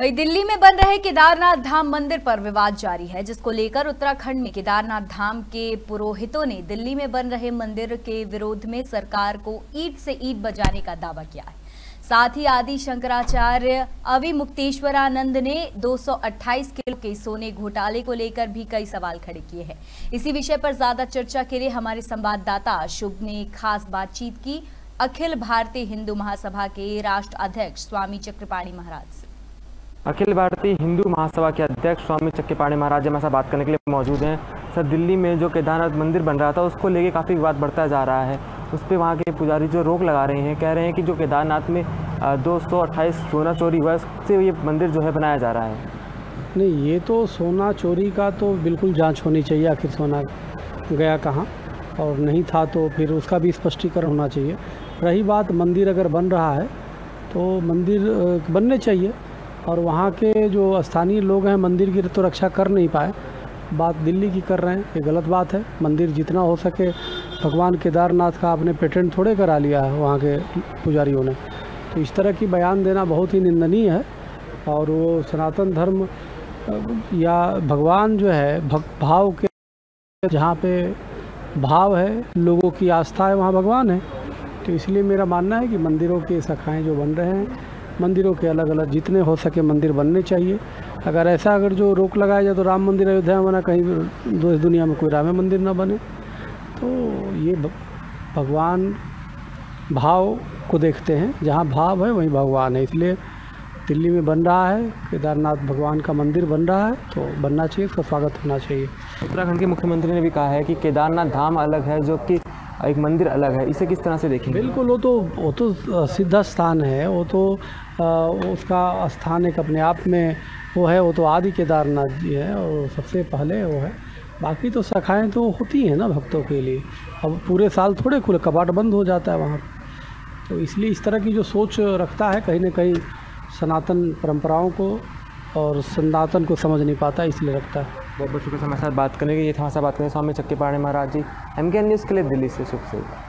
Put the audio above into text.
वही दिल्ली में बन रहे केदारनाथ धाम मंदिर पर विवाद जारी है, जिसको लेकर उत्तराखंड में केदारनाथ धाम के पुरोहितों ने दिल्ली में बन रहे मंदिर के विरोध में सरकार को ईट से ईट बजाने का दावा किया है। साथ ही आदि शंकराचार्य अवि मुक्तेश्वरानंद ने 228 किलो के सोने घोटाले को लेकर भी कई सवाल खड़े किए हैं। इसी विषय पर ज़्यादा चर्चा के लिए हमारे संवाददाता शुभ ने खास बातचीत की। अखिल भारतीय हिंदू महासभा के राष्ट्र अध्यक्ष स्वामी चक्रपाणी महाराज से। अखिल भारतीय हिंदू महासभा के अध्यक्ष स्वामी चक्केपाणी महाराज हमारे साथ बात करने के लिए मौजूद हैं। सर, दिल्ली में जो केदारनाथ मंदिर बन रहा था, उसको लेके काफ़ी विवाद बढ़ता जा रहा है। उस पर वहाँ के पुजारी जो रोक लगा रहे हैं, कह रहे हैं कि जो केदारनाथ में दो सौ अट्ठाईस सोना चोरी हुआ है, उससे ये मंदिर जो है बनाया जा रहा है। नहीं, ये तो सोना चोरी का तो बिल्कुल जाँच होनी चाहिए, आखिर सोना गया कहाँ? और नहीं था तो फिर उसका भी स्पष्टीकरण होना चाहिए। रही बात, मंदिर अगर बन रहा है तो मंदिर बनने चाहिए। और वहाँ के जो स्थानीय लोग हैं, मंदिर की तो रक्षा कर नहीं पाए। बात दिल्ली की कर रहे हैं, ये गलत बात है। मंदिर जितना हो सके, भगवान केदारनाथ का आपने पेटेंट थोड़े करा लिया है वहाँ के पुजारियों ने। तो इस तरह की बयान देना बहुत ही निंदनीय है और वो सनातन धर्म, या भगवान जो है, भग, भाव के जहाँ पे भाव है, लोगों की आस्था है वहाँ भगवान है। तो इसलिए मेरा मानना है कि मंदिरों की शाखाएँ जो बन रहे हैं मंदिरों के अलग अलग जितने हो सके मंदिर बनने चाहिए। अगर ऐसा अगर जो रोक लगाया जाए तो राम मंदिर, अयोध्या में बना कहीं दो दुनिया में कोई राम मंदिर ना बने। तो ये भगवान भाव को देखते हैं। जहाँ भाव है वहीं भगवान है। इसलिए दिल्ली में बन रहा है, केदारनाथ भगवान का मंदिर बन रहा है तो बनना चाहिए, उसका स्वागत होना चाहिए। उत्तराखंड के मुख्यमंत्री ने भी कहा है कि केदारनाथ धाम अलग है, जो कि एक मंदिर अलग है इसे किस तरह से देखेंगे? बिल्कुल वो तो वो तो सिद्ध स्थान है वो तो आ, उसका स्थान एक अपने आप में वो है वो तो आदि केदारनाथ जी है और सबसे पहले वो है। बाकी तो शाखाएँ तो होती हैं ना भक्तों के लिए। अब पूरे साल थोड़े खुले कपाट बंद हो जाता है वहाँ। तो इसलिए इस तरह की जो सोच रखता है कहीं ना कहीं सनातन परंपराओं को और सनातन को समझ नहीं पाता इसलिए रखता है। बहुत बहुत शुक्रिया हमारे साथ बात करने के लिए। था हमारे साथ बात करें स्वामी चक्के पाड़े महाराज जी एम के न्यूज़ के लिए दिल्ली से शुभ से